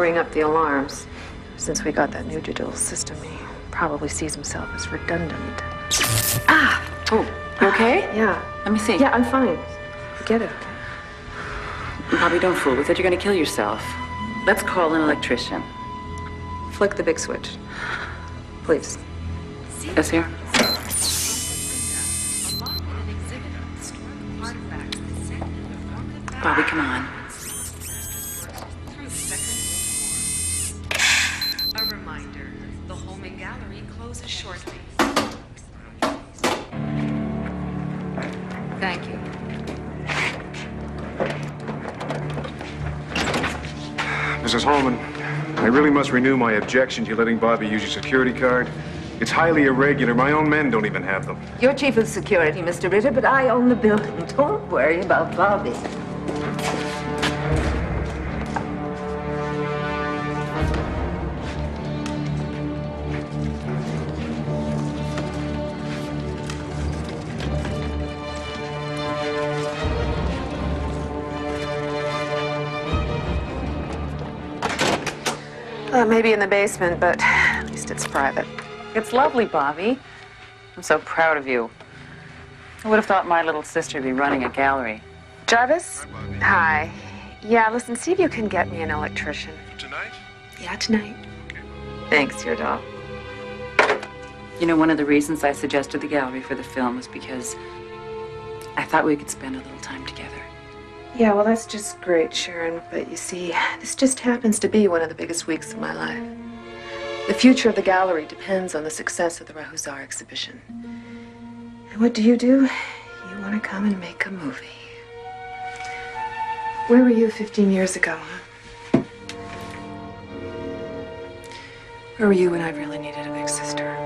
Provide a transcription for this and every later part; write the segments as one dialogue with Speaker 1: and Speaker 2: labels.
Speaker 1: ring up the alarms. Since we got that new digital system, he probably sees himself as redundant.
Speaker 2: Ah! Oh, you okay?
Speaker 1: Yeah.
Speaker 2: Let me see.
Speaker 1: Yeah, I'm fine. Get it?
Speaker 2: Bobby, don't fool with it. You're gonna kill yourself. Let's call an electrician.
Speaker 1: Flick the big switch. Please.
Speaker 2: Yes, here. Bobby, come on.
Speaker 3: Must renew my objection to letting Bobby use your security card. It's highly irregular. My own men don't even have them.
Speaker 4: You're chief of security, Mr. Ritter, but I own the building. Don't worry about Bobby.
Speaker 1: Maybe in the basement, but at least it's private.
Speaker 2: It's lovely, Bobby. I'm so proud of you. I would have thought my little sister would be running a gallery.
Speaker 1: Jarvis? Hi. Yeah, listen, see if you can get me an electrician.
Speaker 3: Tonight?
Speaker 1: Yeah, tonight. Thanks, your doll.
Speaker 2: You know, one of the reasons I suggested the gallery for the film was because I thought we could spend a little time together.
Speaker 1: Yeah, well, that's just great, Sharon. But you see, this just happens to be one of the biggest weeks of my life. The future of the gallery depends on the success of the Rahuzar exhibition. And what do you do? You want to come and make a movie. Where were you 15 years ago, huh? Where were you when I really needed a big sister?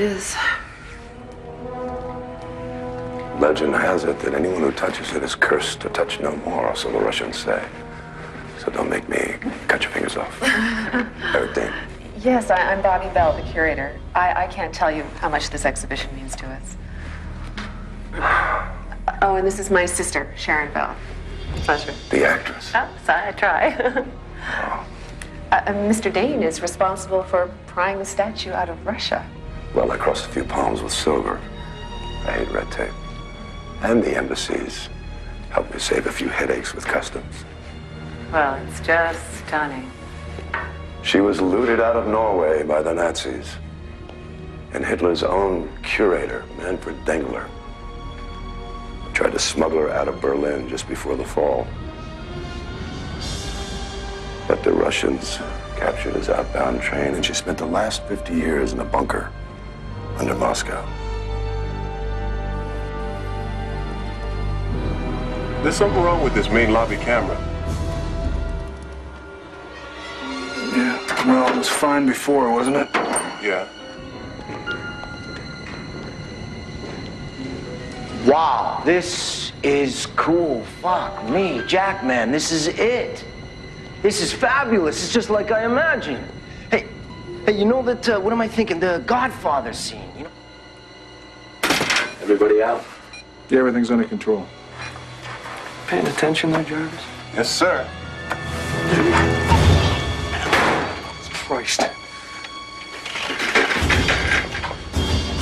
Speaker 5: Is.
Speaker 6: Legend has it that anyone who touches it is cursed to touch no more, so the Russians say. So don't make me cut your fingers off. Eric Dane.
Speaker 1: Yes, I, I'm Bobby Bell, the curator. I, I can't tell you how much this exhibition means to us. Oh, and this is my sister, Sharon Bell. Pleasure.
Speaker 6: The actress.
Speaker 1: Oh, sorry, I try. uh, uh, Mr. Dane is responsible for prying the statue out of Russia.
Speaker 6: Well, I crossed a few palms with silver. I hate red tape. And the embassies helped me save a few headaches with customs.
Speaker 2: Well, it's just stunning.
Speaker 6: She was looted out of Norway by the Nazis. And Hitler's own curator, Manfred Dengler, tried to smuggle her out of Berlin just before the fall. But the Russians captured his outbound train, and she spent the last 50 years in a bunker under Moscow.
Speaker 7: There's something wrong with this main lobby camera.
Speaker 3: Yeah, well, it was fine before, wasn't it?
Speaker 7: Yeah.
Speaker 8: Wow, this is cool. Fuck me, Jack, man, this is it. This is fabulous. It's just like I imagined. Hey, you know that, uh, what am I thinking? The Godfather scene, you know? Everybody out?
Speaker 3: Yeah, everything's under control.
Speaker 8: Paying attention there, Jarvis?
Speaker 7: Yes, sir.
Speaker 3: Christ. What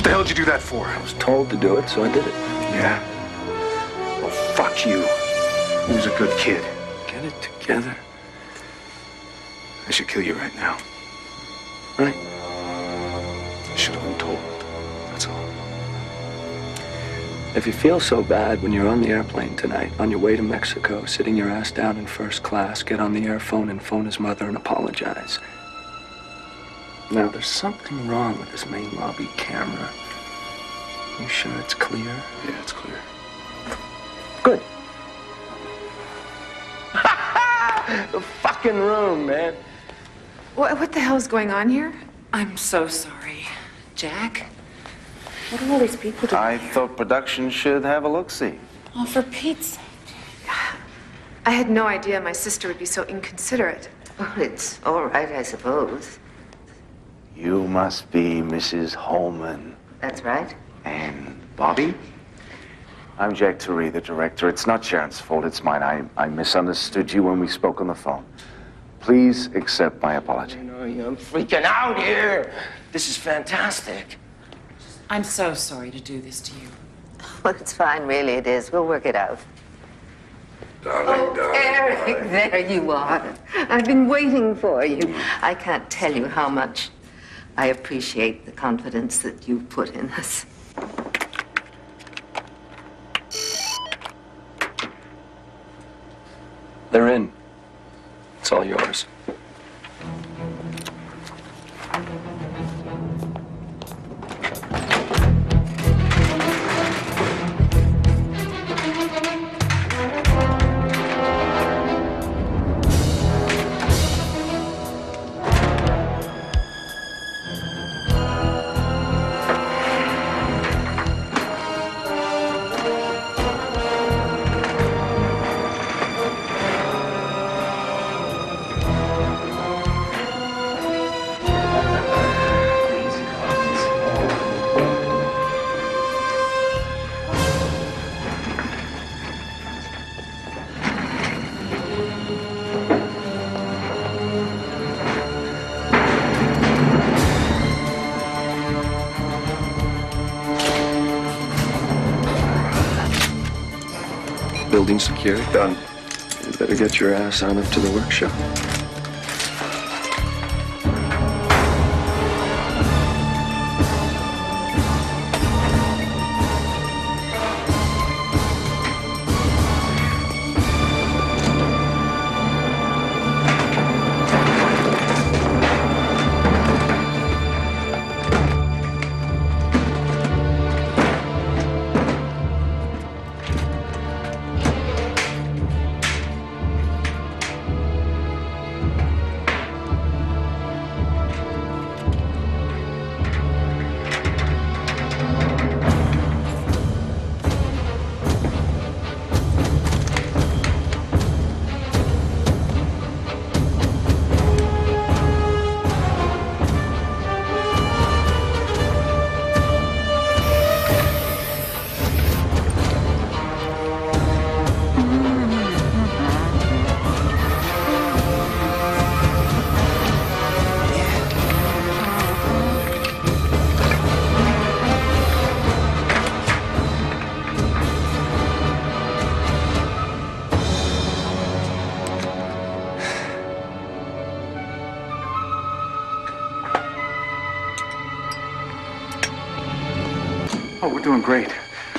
Speaker 3: the hell did you do that for?
Speaker 8: I was told to do it, so I did it.
Speaker 3: Yeah? Well, fuck you. He was a good kid.
Speaker 8: Get it together.
Speaker 3: I should kill you right now.
Speaker 8: Right?
Speaker 3: I should have been told. That's all.
Speaker 8: If you feel so bad when you're on the airplane tonight, on your way to Mexico, sitting your ass down in first class, get on the airphone and phone his mother and apologize. Now, there's something wrong with this main lobby camera. You sure it's clear?
Speaker 3: Yeah, it's clear.
Speaker 8: Good. the fucking room, man.
Speaker 1: What, what the hell's going on here?
Speaker 2: I'm so sorry. Jack? What are all these people doing?
Speaker 9: I thought production should have a look-see.
Speaker 2: Oh, for Pete's sake.
Speaker 1: I had no idea my sister would be so inconsiderate.
Speaker 4: Well, it's all right, I suppose.
Speaker 9: You must be Mrs. Holman.
Speaker 4: That's right.
Speaker 9: And Bobby? I'm Jack Turee, the director. It's not Sharon's fault, it's mine. I, I misunderstood you when we spoke on the phone. Please accept my apology.
Speaker 8: I'm freaking out here. This is fantastic.
Speaker 2: I'm so sorry to do this to you.
Speaker 4: Well, it's fine, really, it is. We'll work it out.
Speaker 6: Darling, oh, darling.
Speaker 4: Eric, there you are. I've been waiting for you. I can't tell you how much I appreciate the confidence that you've put in us.
Speaker 8: They're in. It's all yours. Secured.
Speaker 3: Done.
Speaker 8: You better get your ass on up to the workshop.
Speaker 3: Doing great.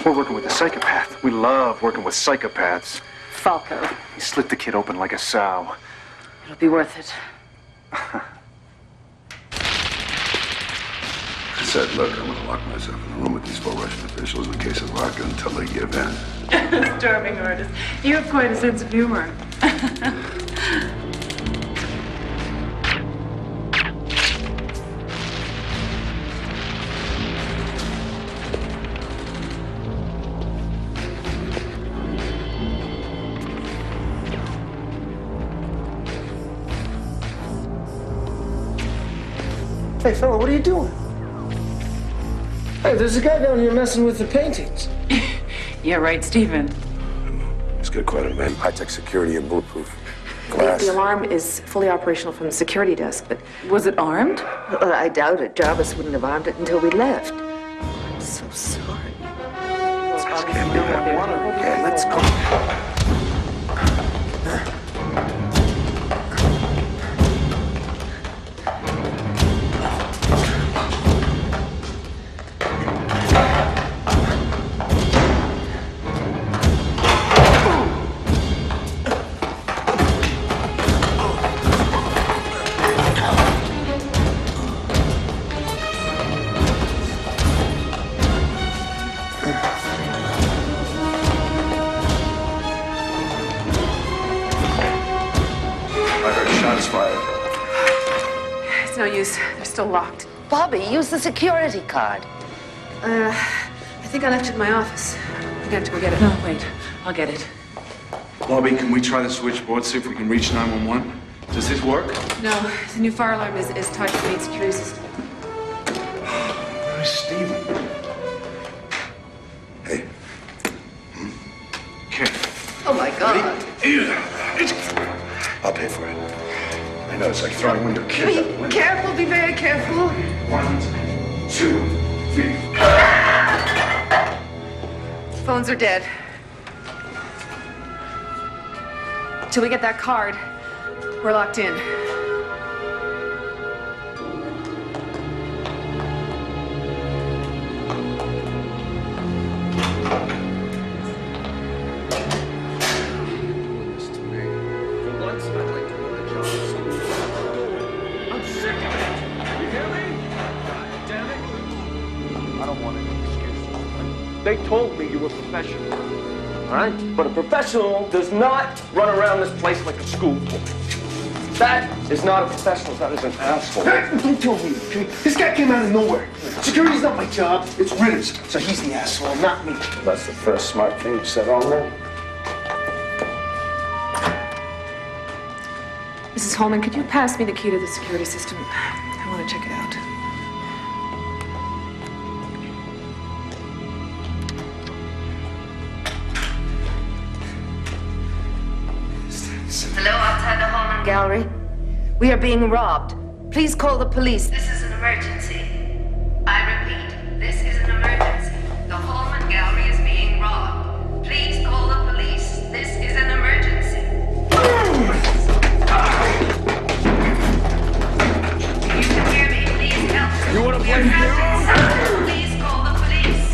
Speaker 3: We're working with a psychopath. We love working with psychopaths.
Speaker 2: Falco.
Speaker 3: He slit the kid open like a sow.
Speaker 2: It'll be worth it.
Speaker 6: I said, look, I'm gonna lock myself in a room with these four Russian officials in case of vodka until they give in.
Speaker 2: Charming artist. You have quite a sense of humor.
Speaker 10: Fella, what are you doing? Hey, there's a guy down here messing with the paintings.
Speaker 2: Yeah, right, Stephen.
Speaker 6: He's got quite a man. High-tech security and bulletproof
Speaker 1: The,
Speaker 6: glass.
Speaker 1: the alarm is fully operational from the security desk, but
Speaker 2: Was it armed?
Speaker 4: Well, I doubt it. Jarvis wouldn't have armed it until we left. I'm so sorry.
Speaker 6: Okay, let's go.
Speaker 1: Locked.
Speaker 4: Bobby, use the security card.
Speaker 1: Uh, I think I left it in my office. I think I have to go get it.
Speaker 2: No, wait. I'll get it.
Speaker 11: Bobby, can we try the switchboard, see if we can reach 911? Does this work?
Speaker 1: No, the new fire alarm is, is tied to the main security system.
Speaker 6: Know it's like throwing window kids out the
Speaker 4: Be
Speaker 6: window.
Speaker 4: careful, be very careful.
Speaker 6: One, two, three.
Speaker 1: Phones are dead. Till we get that card, we're locked in.
Speaker 10: Told me you were professional. All right? But a professional does not run around this place like a schoolboy. That is not a professional. That is an asshole. Don't tell me, okay? This guy came out of nowhere. Security's not my job. It's Ritter's. So he's the asshole, not me.
Speaker 6: That's the first smart thing you said all night.
Speaker 1: Mrs. Holman, could you pass me the key to the security system? I want to check it out.
Speaker 4: The Gallery. We are being robbed. Please call the police.
Speaker 5: This is an emergency. I repeat, this is an emergency. The Holman Gallery is being robbed. Please call the police. This is an emergency. You can hear me. Please help.
Speaker 10: You wanna play
Speaker 5: Your. Please call the police.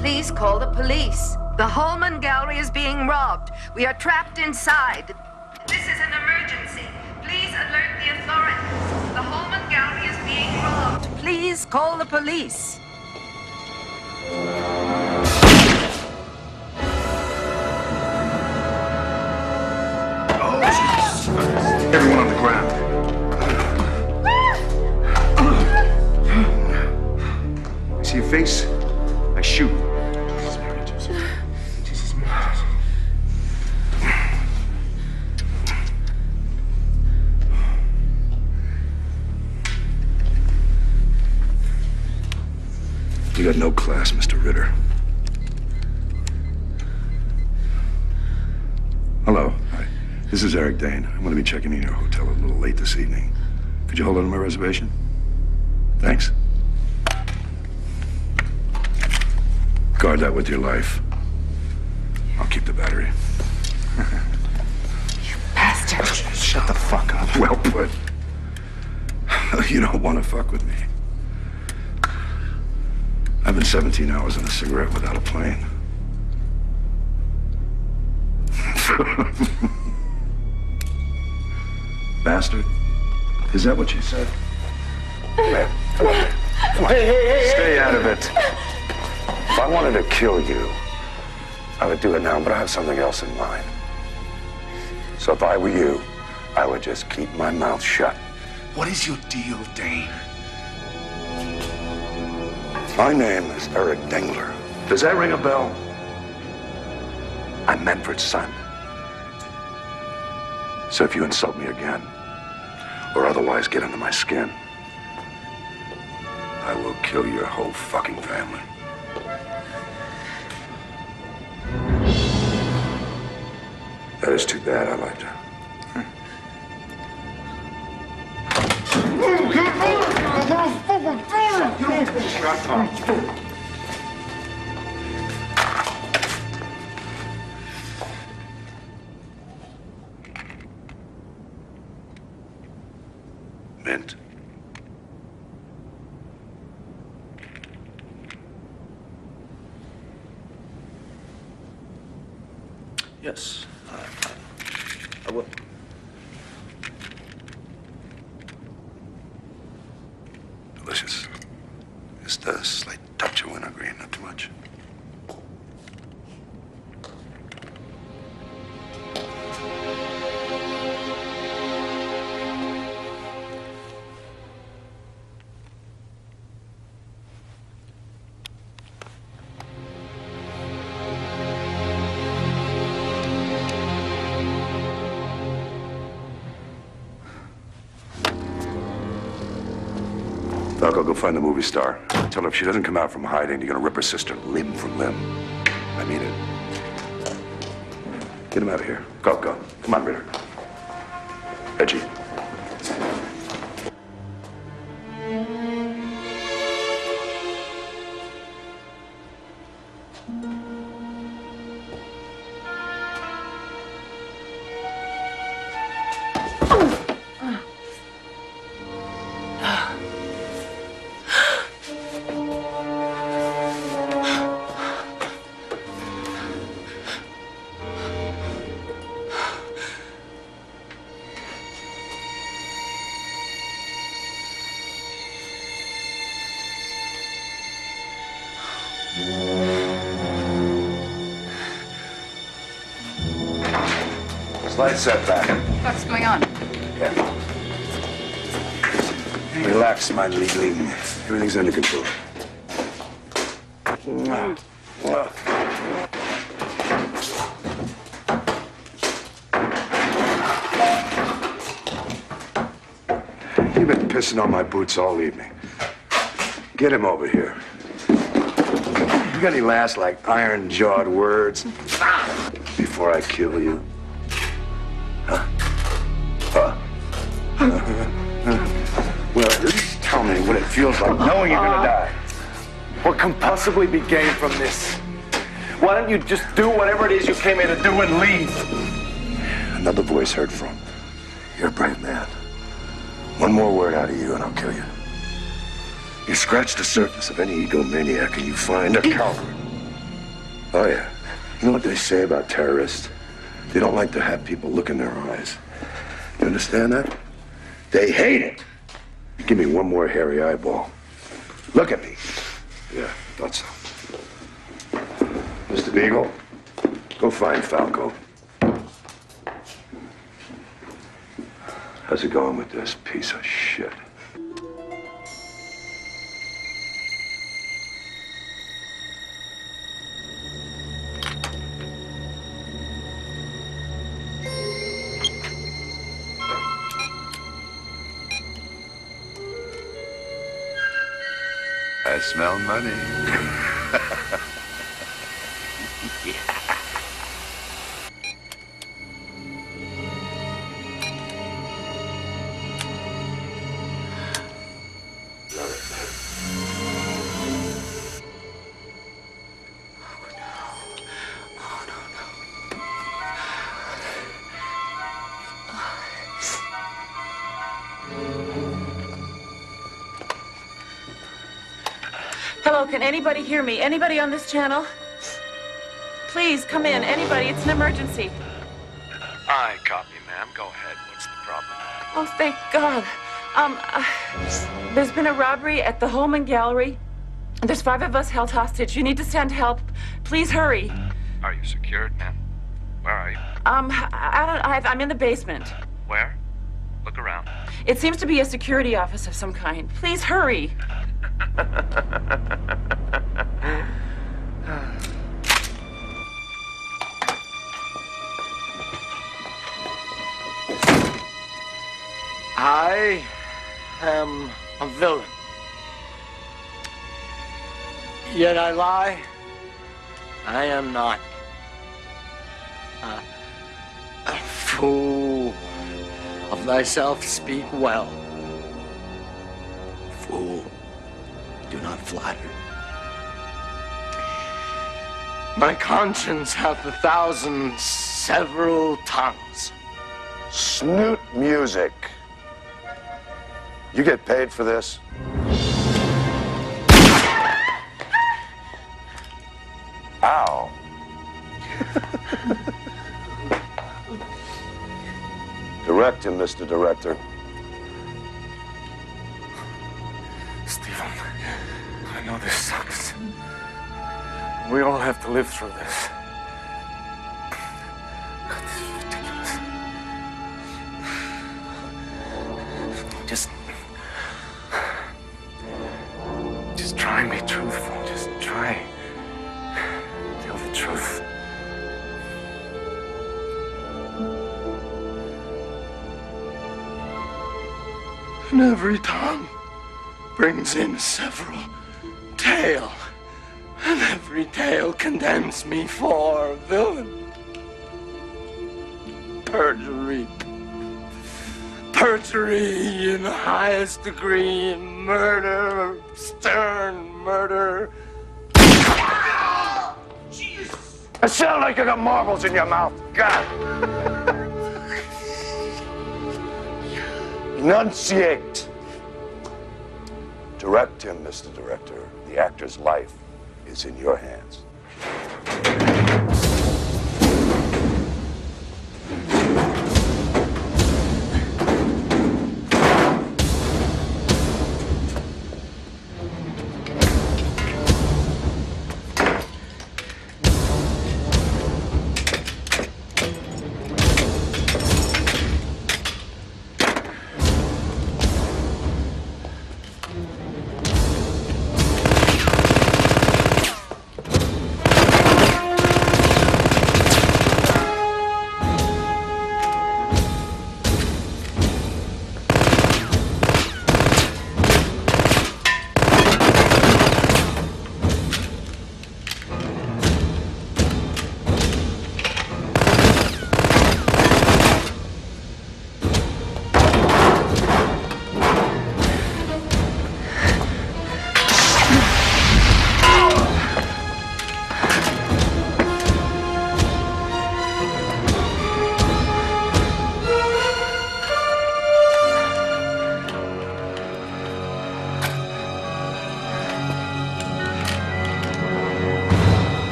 Speaker 4: Please call the police. The Holman Gallery is being robbed. We are trapped inside.
Speaker 5: This is an emergency. Please alert the authorities. The Holman Gallery is being robbed.
Speaker 4: Please call the police.
Speaker 3: Oh, Everyone on the ground. Ah! See a face.
Speaker 6: You got no class, Mr. Ritter. Hello. Hi. This is Eric Dane. I'm going to be checking in your hotel a little late this evening. Could you hold on to my reservation? Thanks. Guard that with your life. I'll keep the battery.
Speaker 1: You bastard.
Speaker 6: Shut the fuck up. Well put. You don't want to fuck with me. I've been 17 hours in a cigarette without a plane. Bastard. Is that what you said? Come here. Come on. Come on. Stay out of it. If I wanted to kill you, I would do it now, but I have something else in mind. So if I were you, I would just keep my mouth shut.
Speaker 11: What is your deal, Dane?
Speaker 6: My name is Eric Dengler. Does that ring a bell? I'm Manfred's son. So if you insult me again, or otherwise get under my skin, I will kill your whole fucking family. That is too bad. I liked her. ですか。Go find the movie star. Tell her if she doesn't come out from hiding, you're gonna rip her sister limb from limb. I mean it. Get him out of here. Go, go. Come on, Ritter. Edgy. Slight setback.
Speaker 2: What's going on?
Speaker 6: Yeah. Relax, my leadling. Everything's under control. You've been pissing on my boots all evening. Get him over here. You got any last, like, iron-jawed words? Before I kill you? Feels like knowing you're gonna die.
Speaker 10: What can possibly be gained from this? Why don't you just do whatever it is you came here to do and leave?
Speaker 6: Another voice heard from. You're a brave man. One more word out of you and I'll kill you. You scratch the surface of any egomaniac and you find a coward. Oh, yeah. You know what they say about terrorists? They don't like to have people look in their eyes. You understand that? They hate it. Give me one more hairy eyeball. Look at me. Yeah, thought so. Mr. Beagle, go find Falco. How's it going with this piece of shit?
Speaker 12: I smell money.
Speaker 2: anybody hear me? Anybody on this channel? Please come in. Anybody? It's an emergency.
Speaker 12: I copy, ma'am. Go ahead. What's the problem?
Speaker 2: Oh, thank God. Um, uh, there's been a robbery at the Holman Gallery. There's five of us held hostage. You need to send help. Please hurry.
Speaker 12: Are you secured, ma'am? Where are you?
Speaker 2: Um, I don't. I, I'm in the basement.
Speaker 12: Where? Look around.
Speaker 2: It seems to be a security office of some kind. Please hurry.
Speaker 10: I am a villain. Yet I lie. I am not. A, fool of thyself speak well. Fool, do not flatter. My conscience hath a thousand several tongues.
Speaker 6: Snoot music. You get paid for this? Ow. Direct him, Mr. Director.
Speaker 10: Stephen, I know this sucks. We all have to live through this. Every tongue brings in several tale, and every tale condemns me for villain. Perjury. Perjury in the highest degree, murder, stern murder.
Speaker 6: I sound like you got marbles in your mouth. God. Enunciate. Direct him, Mr. Director. The actor's life is in your hands.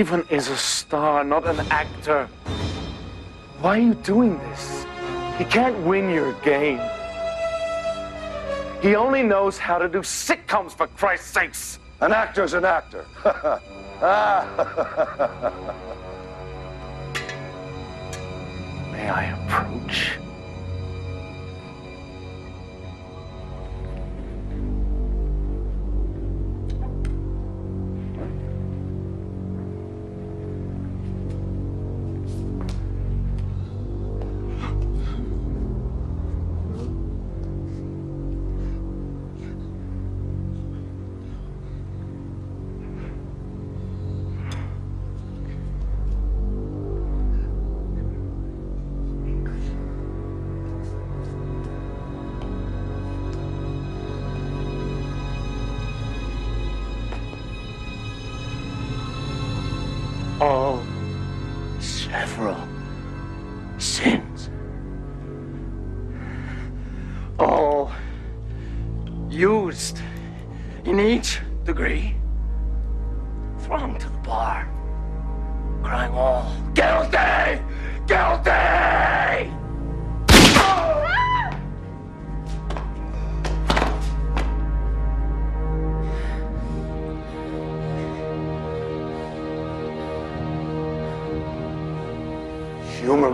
Speaker 10: Stephen is a star, not an actor. Why are you doing this? He can't win your game. He only knows how to do sitcoms, for Christ's sakes.
Speaker 6: An actor's an actor.
Speaker 10: May I approach?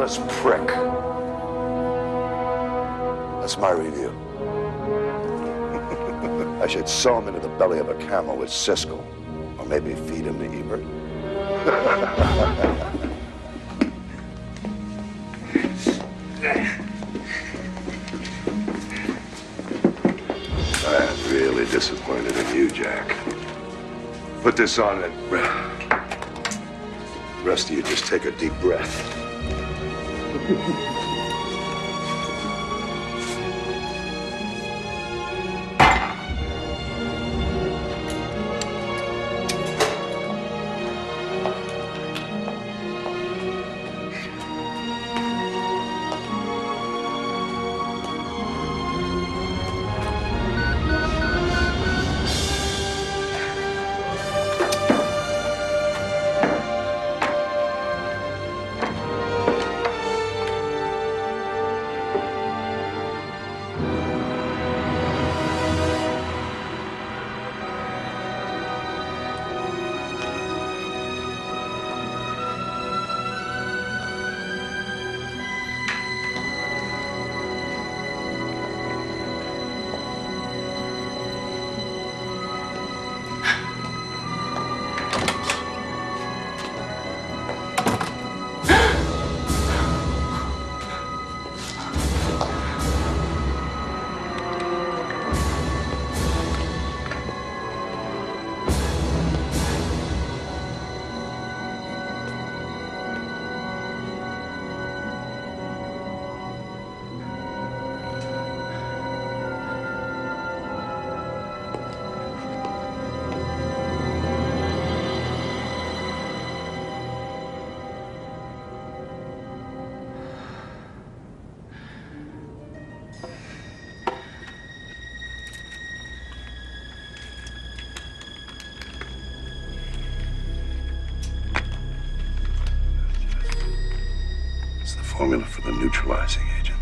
Speaker 6: Humorless prick. That's my review. I should sew him into the belly of a camel with Siskel. Or maybe feed him to Ebert. I'm really disappointed in you, Jack. Put this on it. The rest of you just take a deep breath. It's the neutralizing agent.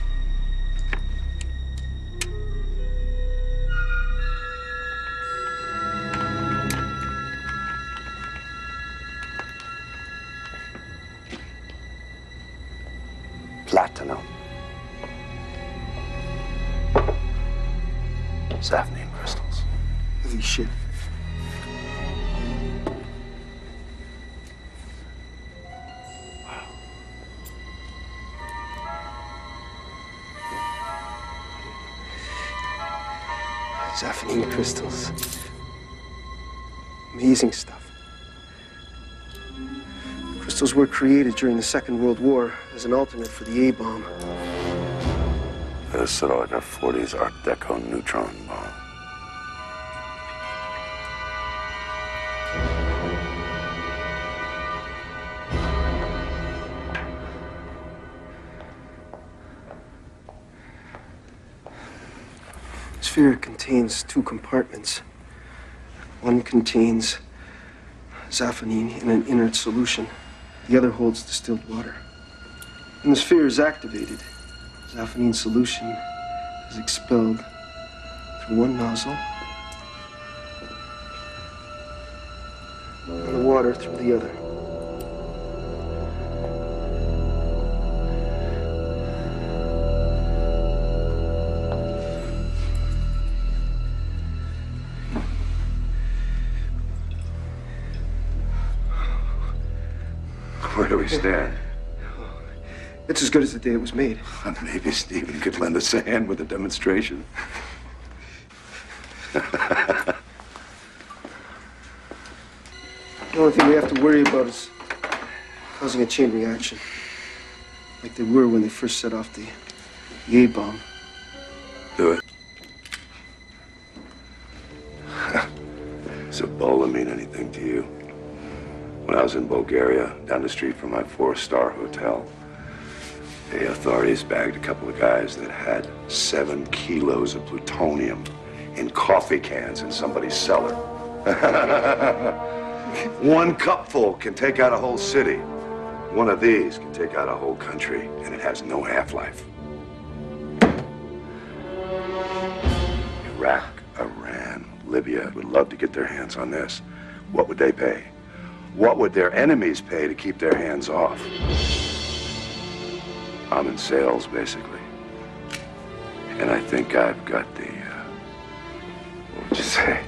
Speaker 6: Platinum. Saphnine crystals.
Speaker 13: Holy shit. Crystals. Amazing stuff. Crystals were created during the Second World War as an alternate for the A-bomb.
Speaker 6: Sort of like a 40s Art Deco neutron
Speaker 13: sphere contains two compartments. One contains zaphanine in an inert solution. The other holds distilled water. When the sphere is activated, zaphanine solution is expelled through one nozzle and the water through the other.
Speaker 6: Do we stand?
Speaker 13: It's as good as the day it was made.
Speaker 6: Maybe Stephen could lend us a hand with a demonstration.
Speaker 13: The only thing we have to worry about is causing a chain reaction. Like they were when they first set off the, the A-bomb.
Speaker 6: Do it. Was in Bulgaria, down the street from my four-star hotel, the authorities bagged a couple of guys that had seven kilos of plutonium in coffee cans in somebody's cellar. One cupful can take out a whole city. One of these can take out a whole country, and it has no half-life. Iraq, Iran, Libya would love to get their hands on this. What would they pay? What would their enemies pay to keep their hands off? I'm in sales, basically. And I think I've got the, uh, what would you say?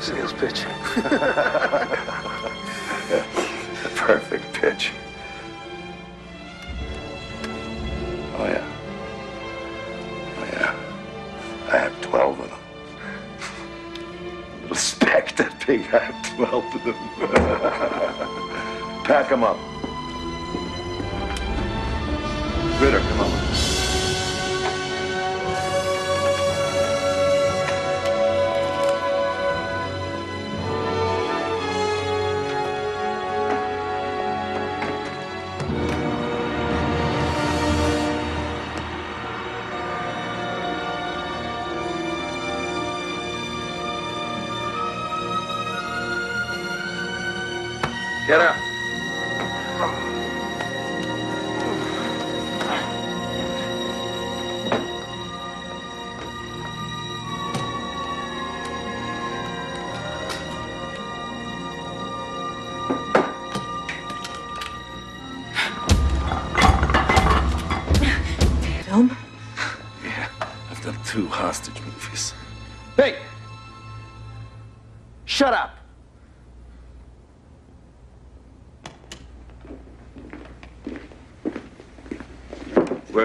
Speaker 8: Sales pitch.
Speaker 6: perfect big, I have 12 of them. Pack them up. Ritter, come on.
Speaker 10: 好。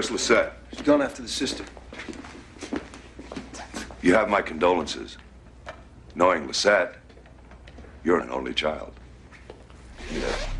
Speaker 6: Where's Lisette?
Speaker 13: She's gone after the sister.
Speaker 6: You have my condolences. Knowing Lisette, you're an only child. Are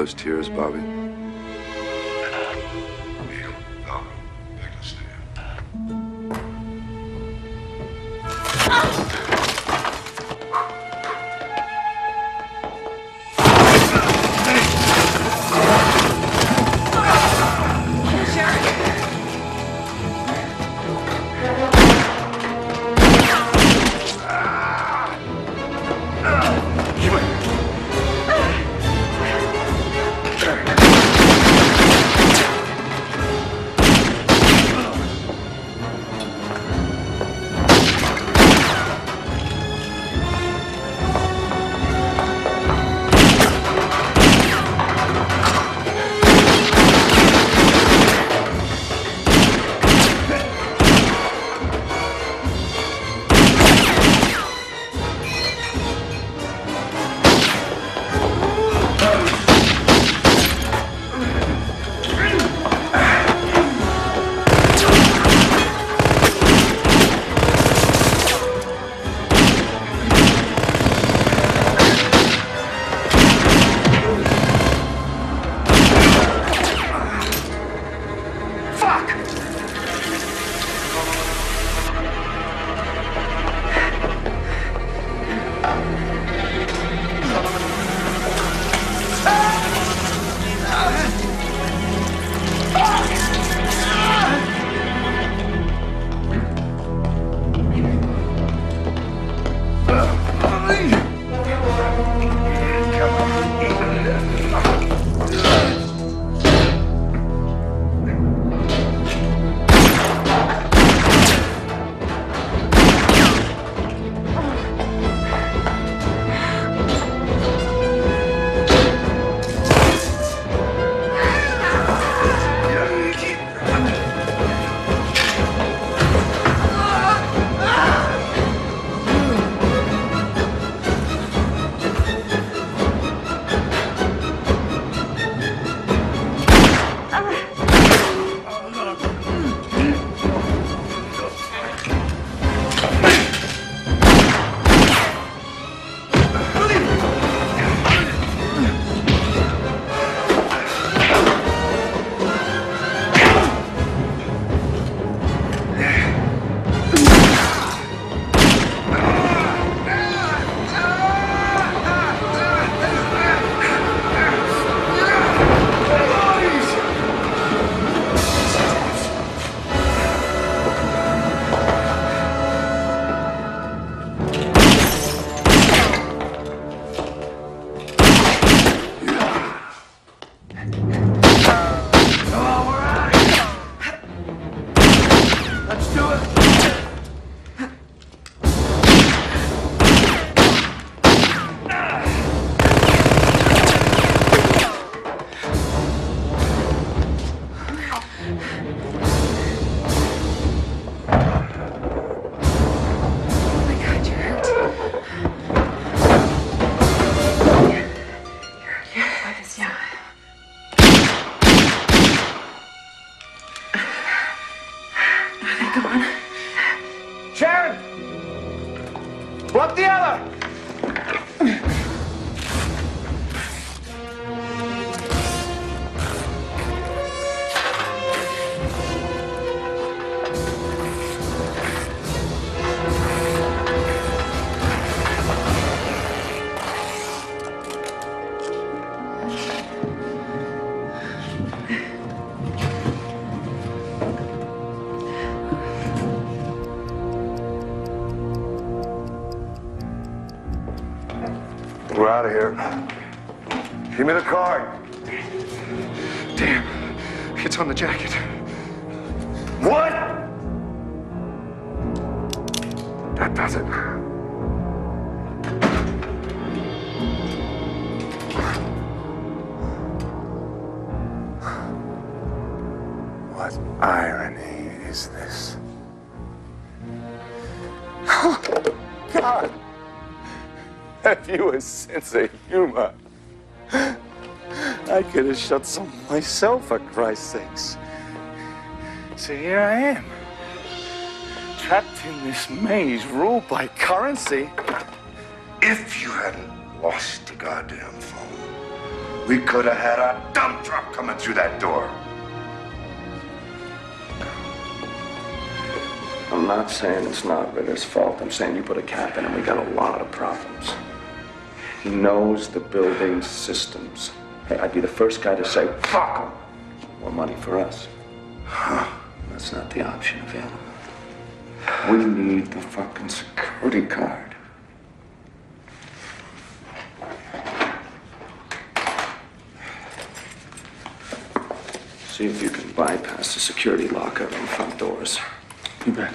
Speaker 6: those tears, Bobby? We're out of here. Give me the card.
Speaker 14: Damn. It's on the jacket.
Speaker 6: What? That does it.
Speaker 12: What irony is this? Oh, God! Have you a sense of humor? I could have shot some myself, for Christ's sakes. So here I am, trapped in this maze ruled by currency.
Speaker 6: If you hadn't lost the goddamn phone, we could have had a dump truck coming through that door.
Speaker 8: I'm not saying it's not Ritter's fault. I'm saying you put a cap in and we got a lot of problems. He knows the building's systems. Hey, I'd be the first guy to say, fuck him. More money for us. Huh. That's not the option available. We need the fucking security card. See if you can bypass the security locker and front doors. You bet.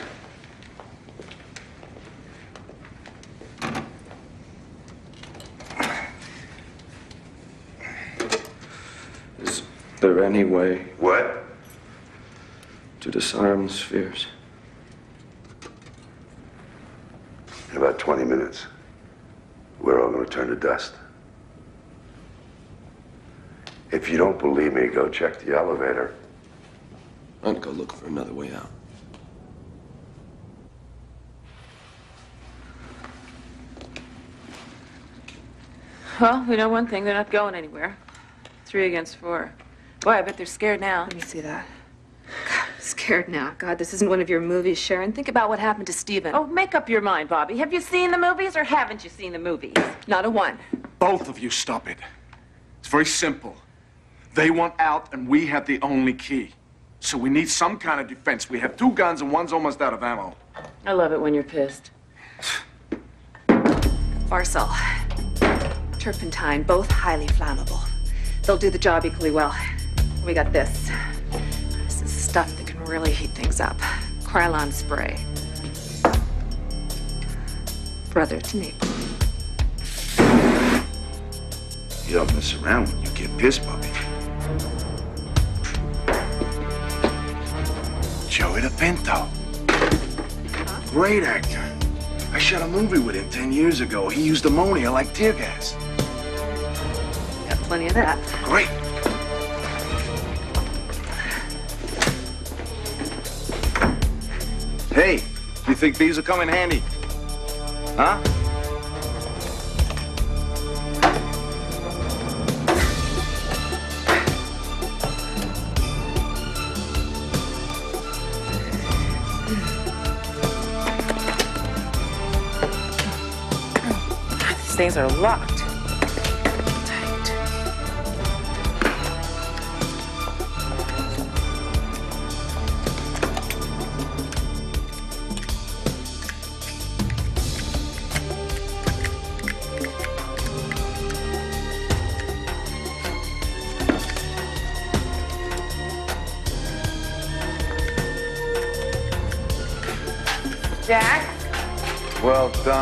Speaker 8: Is there any way
Speaker 6: What?
Speaker 8: to disarm the spheres?
Speaker 6: In about 20 minutes, we're all going to turn to dust. If you don't believe me, go check the elevator.
Speaker 15: I'd go look for another way out.
Speaker 2: Well, we know one thing. They're not going anywhere. Three against four. Boy, I bet they're scared now.
Speaker 1: Let me see that. God, I'm scared now. God, this isn't one of your movies, Sharon. Think about what happened to Stephen.
Speaker 2: Oh, make up your mind, Bobby. Have you seen the movies or haven't you seen the movies?
Speaker 1: Not a one.
Speaker 3: Both of you stop it. It's very simple. They want out, and we have the only key. So we need some kind of defense. We have two guns, and one's almost out of ammo.
Speaker 2: I love it when you're pissed.
Speaker 1: Varsol. Turpentine, both highly flammable. They'll do the job equally well. We got this. This is stuff that can really heat things up. Krylon spray. Brother to neighbor.
Speaker 6: You don't mess around when you get pissed, Bobby. Joey DePinto. Great actor. I shot a movie with him 10 years ago. He used ammonia like tear gas.
Speaker 1: Got plenty of that.
Speaker 6: Great.
Speaker 3: Hey, you think these will come in handy? Huh?
Speaker 2: These things are locked.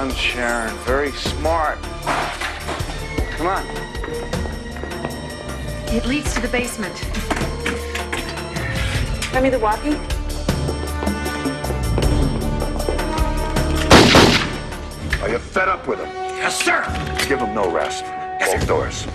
Speaker 12: Done, Sharon. Very smart. Come on.
Speaker 1: It leads to the basement.
Speaker 2: Hand me the walkie.
Speaker 6: Are you fed up with him?
Speaker 16: Yes, sir.
Speaker 6: Give him no rest. Both doors.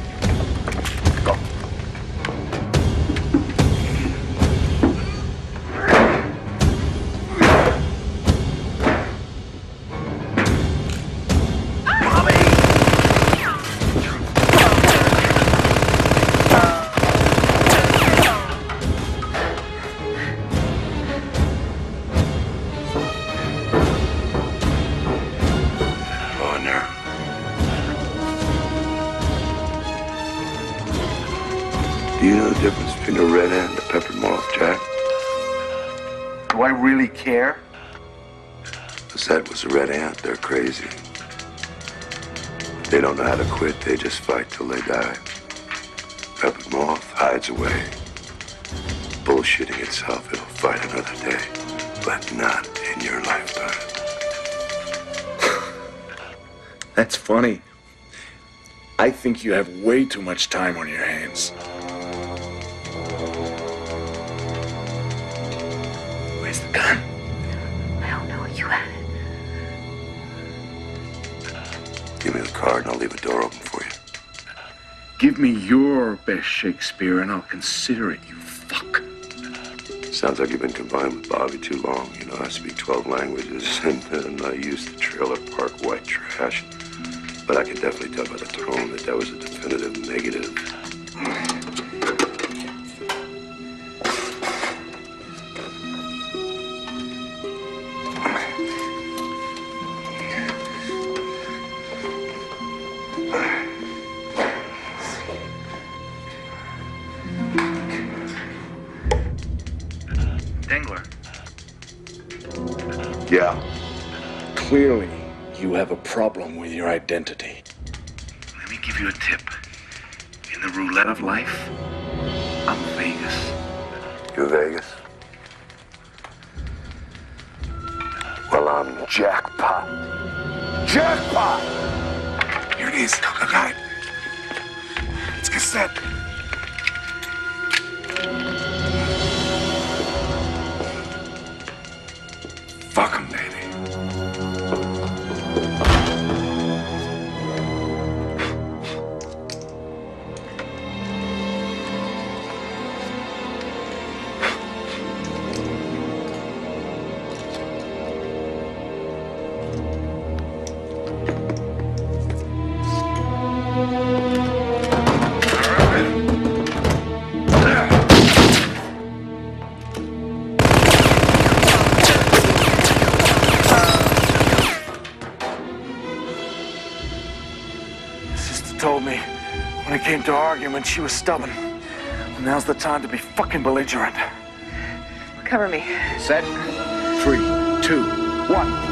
Speaker 12: Care?
Speaker 6: The set was a red ant. They're crazy. They don't know how to quit. They just fight till they die. Peppered moth hides away. Bullshitting itself. It'll fight another day, but not in your lifetime.
Speaker 12: That's funny. I think you have way too much time on your hands. Where's the gun?
Speaker 6: Give me the card and I'll leave a door open for you.
Speaker 12: Give me your best Shakespeare and I'll consider it, you fuck.
Speaker 6: Sounds like you've been combined with Bobby too long. You know, I speak 12 languages and I'm not used to trailer park white trash. But I can definitely tell by the tone that that was a definitive negative.
Speaker 12: Problem with your identity.
Speaker 8: Let me give you a tip. In the roulette of life, I'm Vegas.
Speaker 6: You're Vegas? Well, I'm jackpot. Jackpot!
Speaker 12: Here it is. I got it. It's cassette. Fuck 'em, arguing, she was stubborn. Well, now's the time to be fucking belligerent.
Speaker 1: Cover me.
Speaker 12: Set. Three, two, one.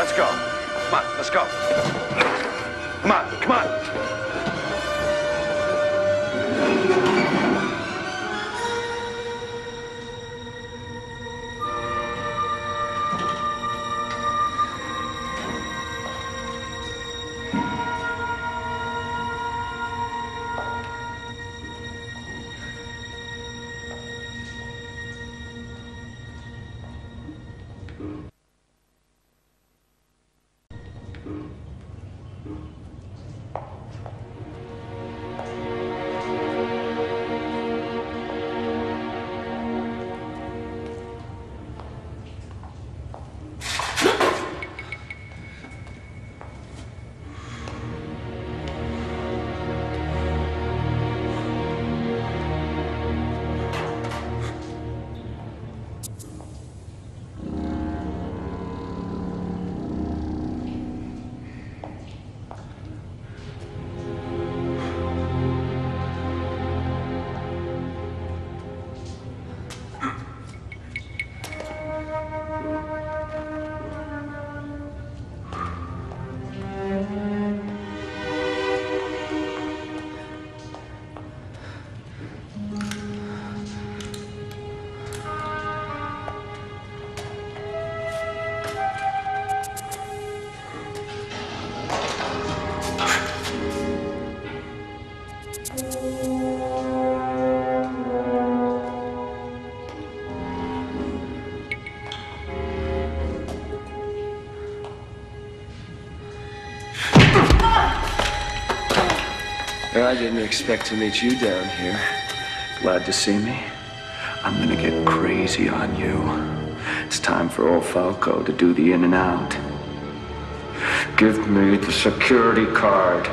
Speaker 8: Let's go. I didn't expect to meet you down here. Glad to see me? I'm gonna get crazy on you. It's time for old Falco to do the in and out. Give me the security card.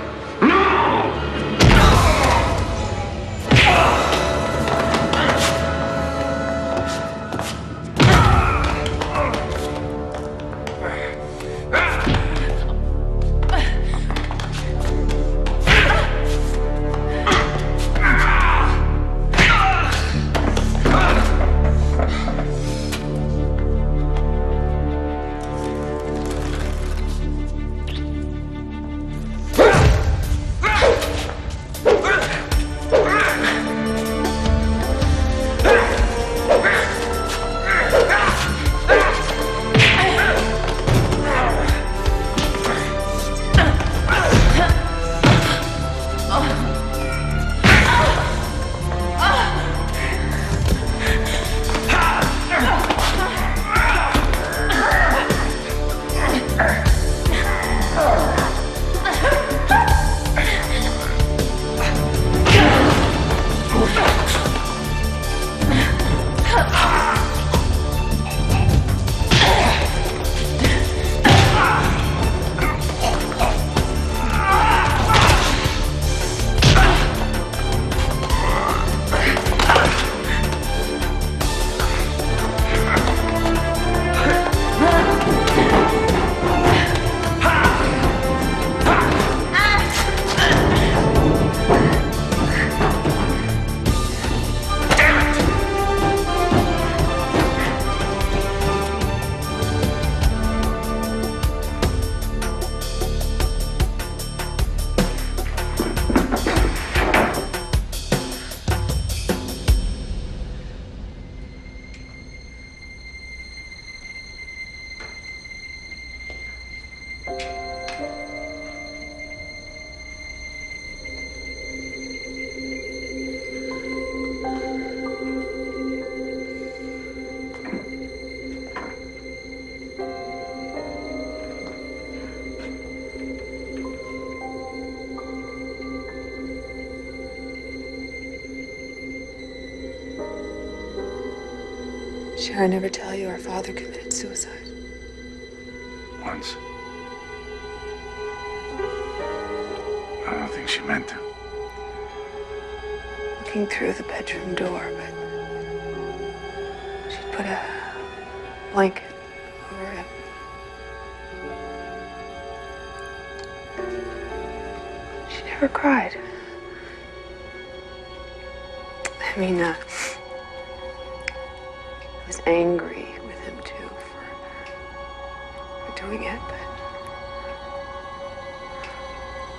Speaker 1: Sharon never tell you our father committed suicide?
Speaker 12: Once. I don't think she meant to.
Speaker 1: Looking through the bedroom door, but she'd put a blanket over him. She never cried. I mean, uh, I angry with him too for, for doing it, but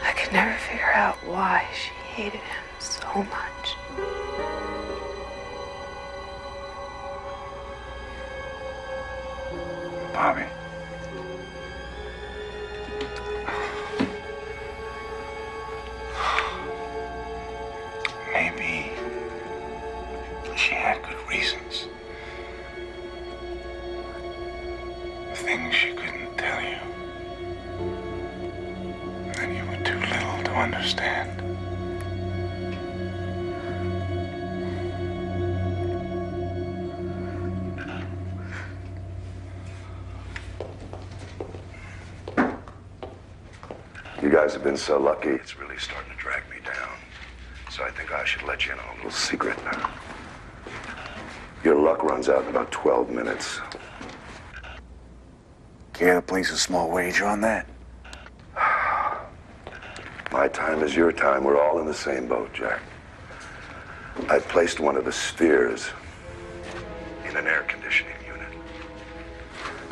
Speaker 1: I could never figure out why she hated him so much.
Speaker 6: So uh, lucky, it's really starting to drag me down. So I think I should let you in on a little secret now. Your luck runs out in about 12 minutes.
Speaker 12: Care to place a small wager on that?
Speaker 6: My time is your time. We're all in the same boat, Jack. I've placed one of the spheres in an air conditioning unit.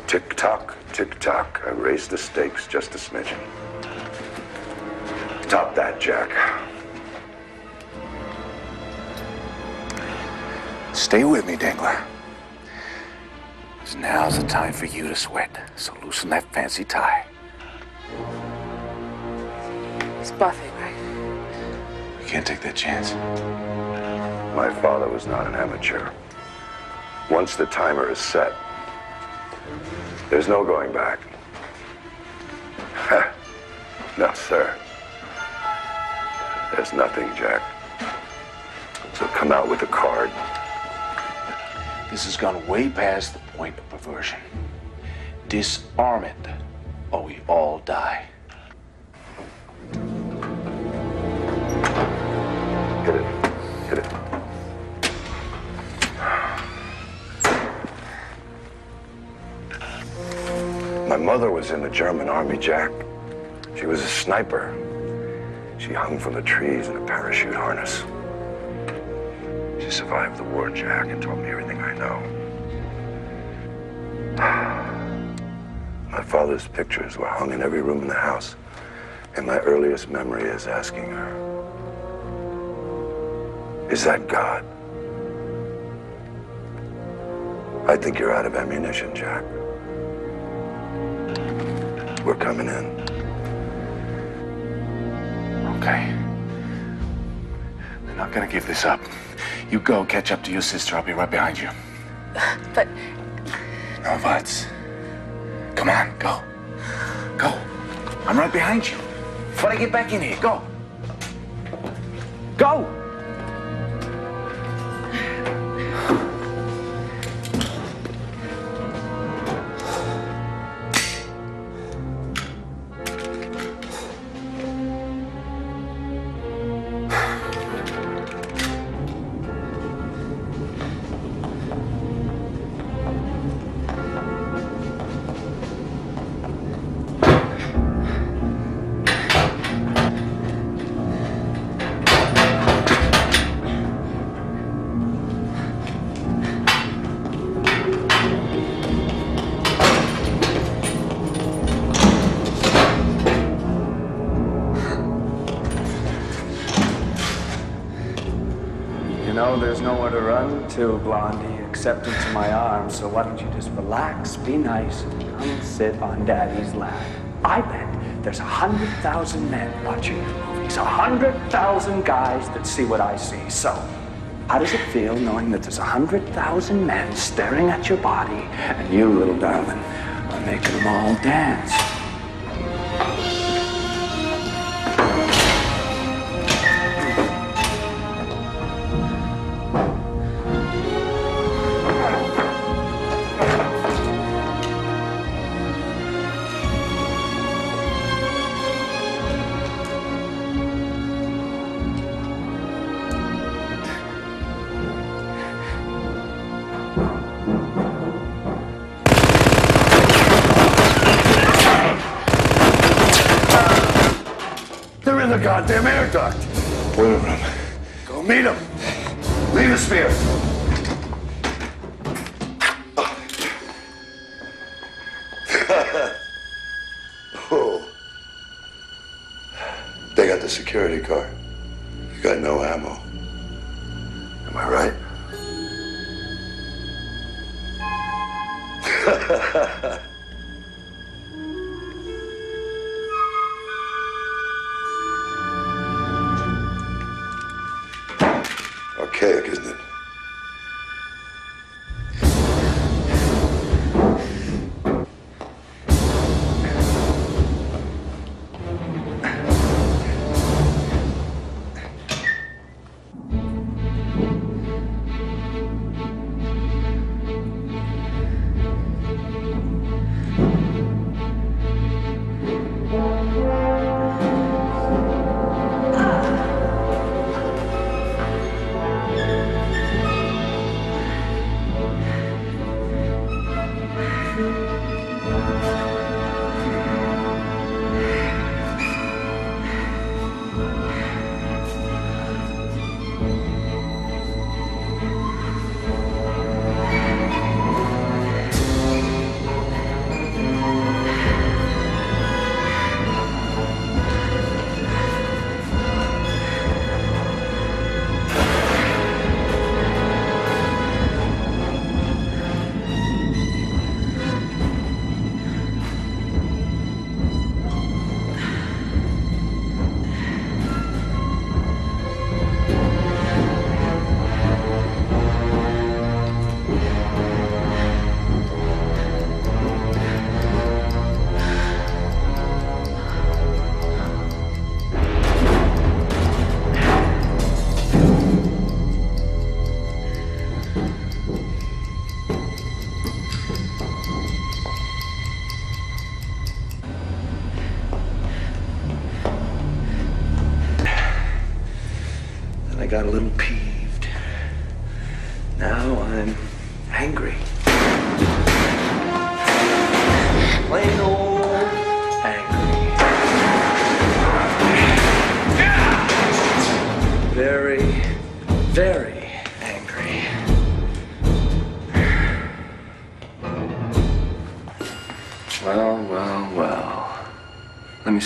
Speaker 6: Tick tock, tick tock. I raised the stakes just a smidgen. That, Jack.
Speaker 12: Stay with me, Dangler. now's the time for you to sweat. So loosen that fancy tie.
Speaker 1: It's buffing, right?
Speaker 12: can't take that chance.
Speaker 6: My father was not an amateur. Once the timer is set, there's no going back. no, sir. There's nothing, Jack. So come out with a card.
Speaker 12: This has gone way past the point of perversion. Disarm it, or we all die.
Speaker 6: Hit it. Hit it. My mother was in the German army, Jack. She was a sniper. She hung from the trees in a parachute harness. She survived the war, Jack, and taught me everything I know. My father's pictures were hung in every room in the house. And my earliest memory is asking her, Is that God? I think you're out of ammunition, Jack. We're coming in.
Speaker 12: Okay. They're not gonna give this up. You go, catch up to your sister. I'll be right behind you.
Speaker 2: But
Speaker 12: No buts. Come on, go. Go. I'm right behind you. Before I get back in here, go. Go!
Speaker 8: To Blondie, except into my arms. So why don't you just relax, be nice, and come sit on Daddy's lap? I bet there's a hundred thousand men watching your movies, a hundred thousand guys that see what I see. So, how does it feel knowing that there's a hundred thousand men staring at your body, and you, little darling, are making them all dance?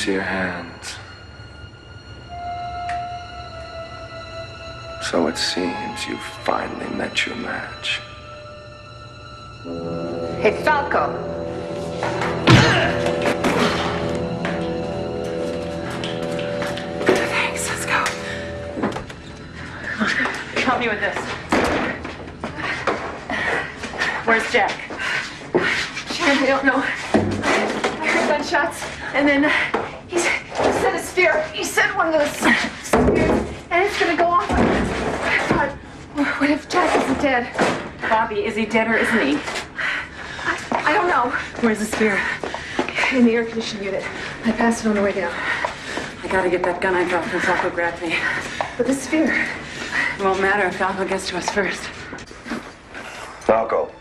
Speaker 8: See your hands.
Speaker 1: On the way down.
Speaker 2: I gotta get that gun I dropped when Falco grabbed me.
Speaker 1: But the sphere.
Speaker 2: It won't matter if Falco gets to us first.
Speaker 6: Falco.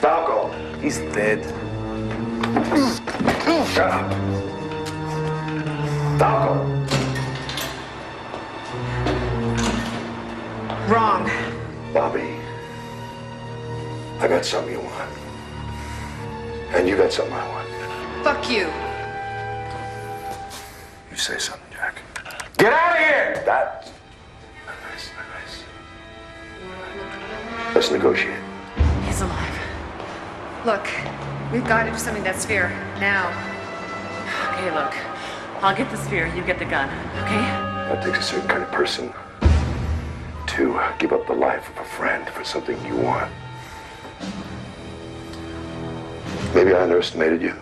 Speaker 6: Falco.
Speaker 12: He's dead.
Speaker 6: Shut up. Falco.
Speaker 1: Wrong.
Speaker 6: Bobby. I got something you want. And you got something I want.
Speaker 1: Fuck you.
Speaker 6: You say something, Jack.
Speaker 12: Get out of here!
Speaker 6: That. Nice, nice. Let's negotiate.
Speaker 2: He's alive.
Speaker 1: Look, we've got to do something with that sphere now.
Speaker 2: Okay, look. I'll get the sphere, you get the gun, okay?
Speaker 6: That takes a certain kind of person to give up the life of a friend for something you want. Maybe I underestimated you.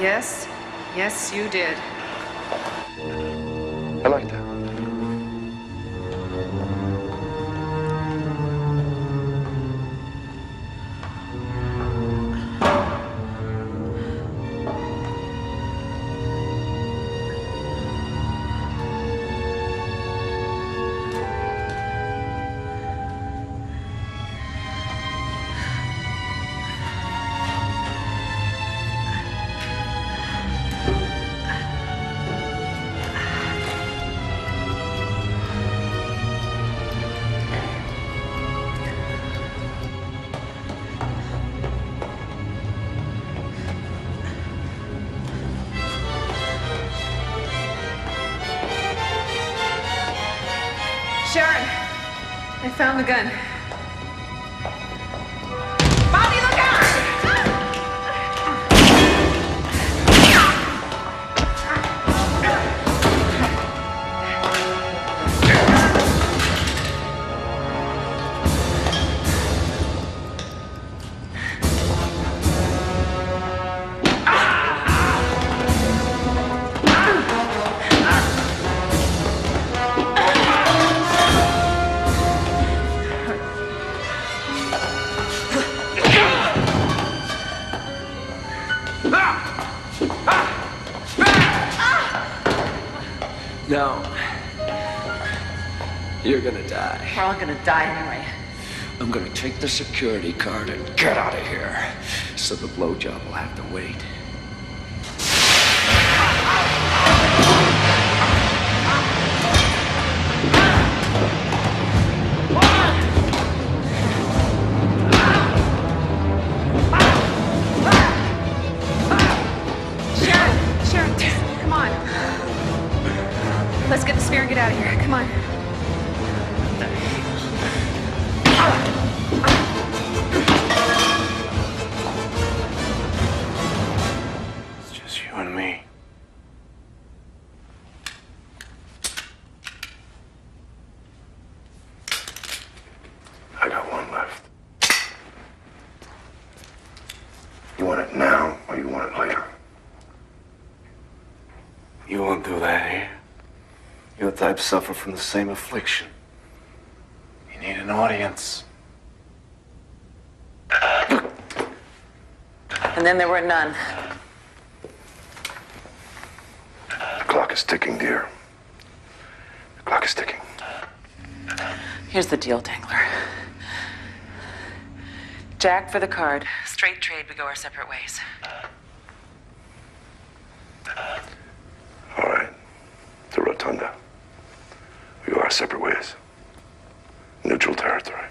Speaker 1: Yes, yes, you did.
Speaker 6: I like that.
Speaker 1: The gun.
Speaker 8: No. You're gonna die.
Speaker 2: We're all gonna die anyway.
Speaker 8: I'm gonna take the security card and get out of here. So the blowjob will have to wait.
Speaker 12: Type suffer from the same affliction. You need an audience.
Speaker 2: And then there were none.
Speaker 6: The clock is ticking, dear. The clock is ticking.
Speaker 2: Here's the deal, Dangler. Jack for the card. Straight trade, we go our separate ways.
Speaker 6: All right. The Rotunda. We go our separate ways. Neutral territory.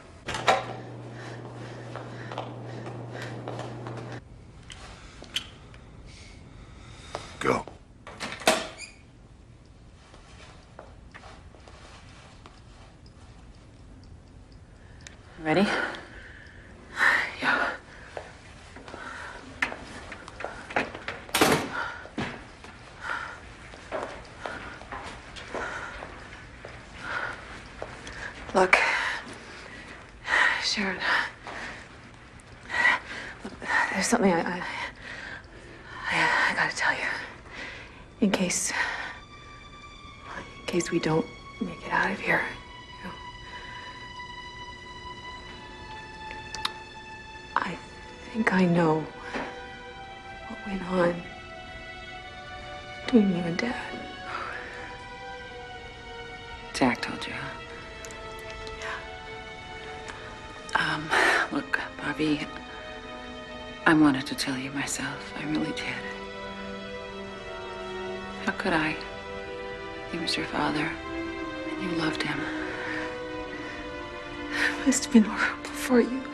Speaker 6: Go.
Speaker 2: Ready? Yeah.
Speaker 1: Look, Sharon. Look, there's something I, I, I, I gotta tell you. In case, in case we don't make it out of here. you know. I think I know what went on between you and Dad.
Speaker 2: Jack told you, huh? Yeah. Um, look, Bobby, I wanted to tell you myself. I really did. How could I? He was your father, and you loved him.
Speaker 1: It must have been horrible for you.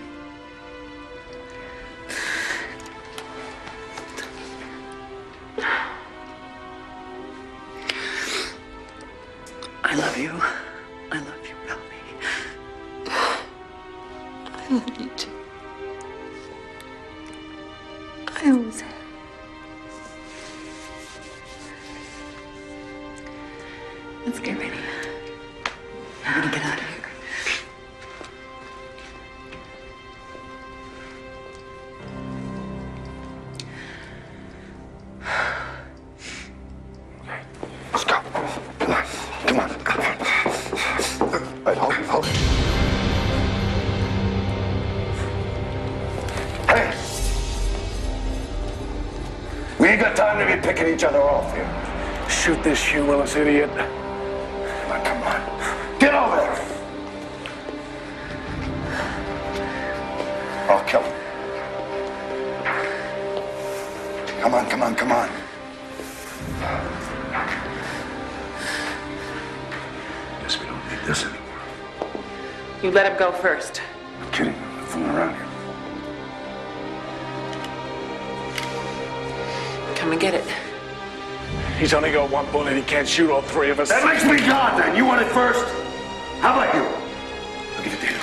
Speaker 12: This idiot.
Speaker 6: Come on, come on. Get over there! I'll kill him. Come on, come on, come on. Guess we don't need this anymore.
Speaker 2: You let him go first.
Speaker 12: He's only got one bullet. He can't shoot all three of us.
Speaker 6: That makes me God then. You want it first? How about you? I'll give it to you.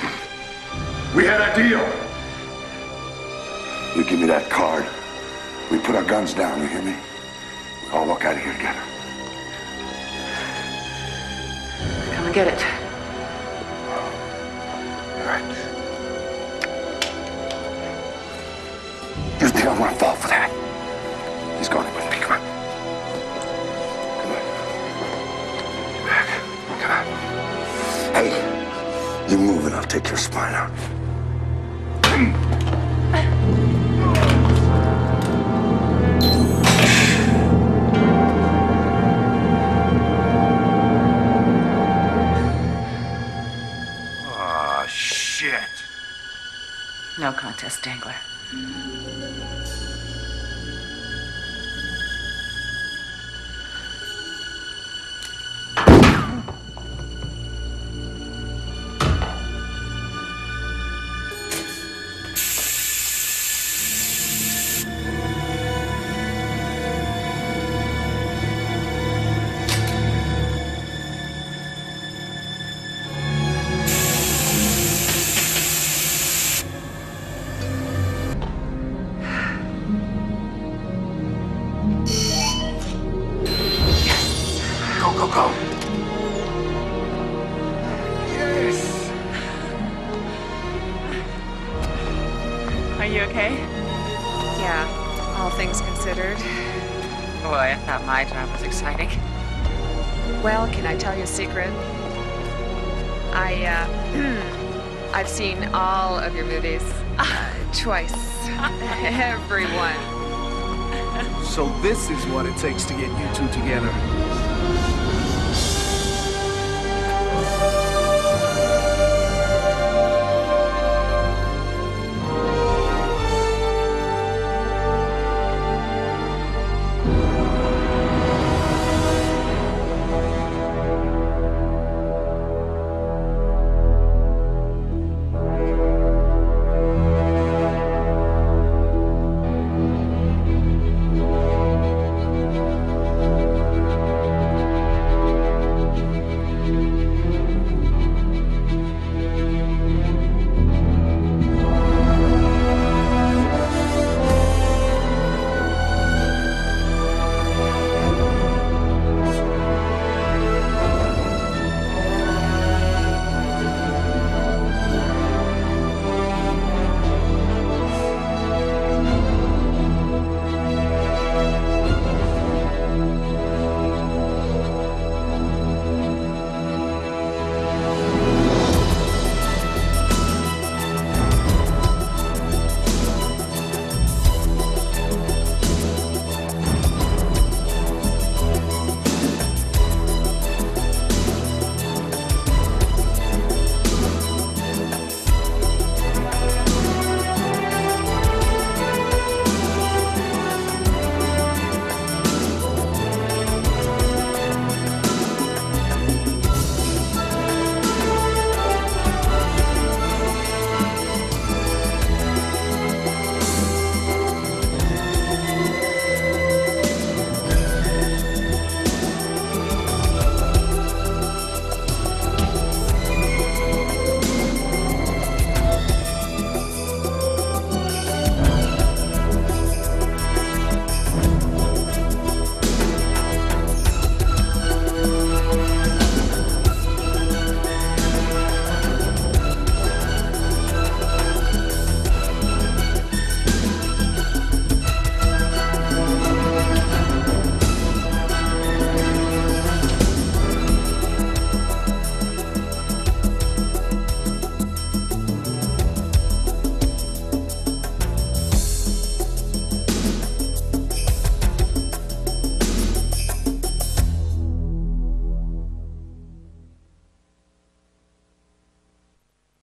Speaker 6: We had a deal. You give me that card. We put our guns down, you hear me? We all walk out of here together.
Speaker 2: Come and get it.
Speaker 6: All right. You think I'm gonna fall for that? He's going take your spine out.
Speaker 11: Ah, shit.
Speaker 2: No contest, Dangler.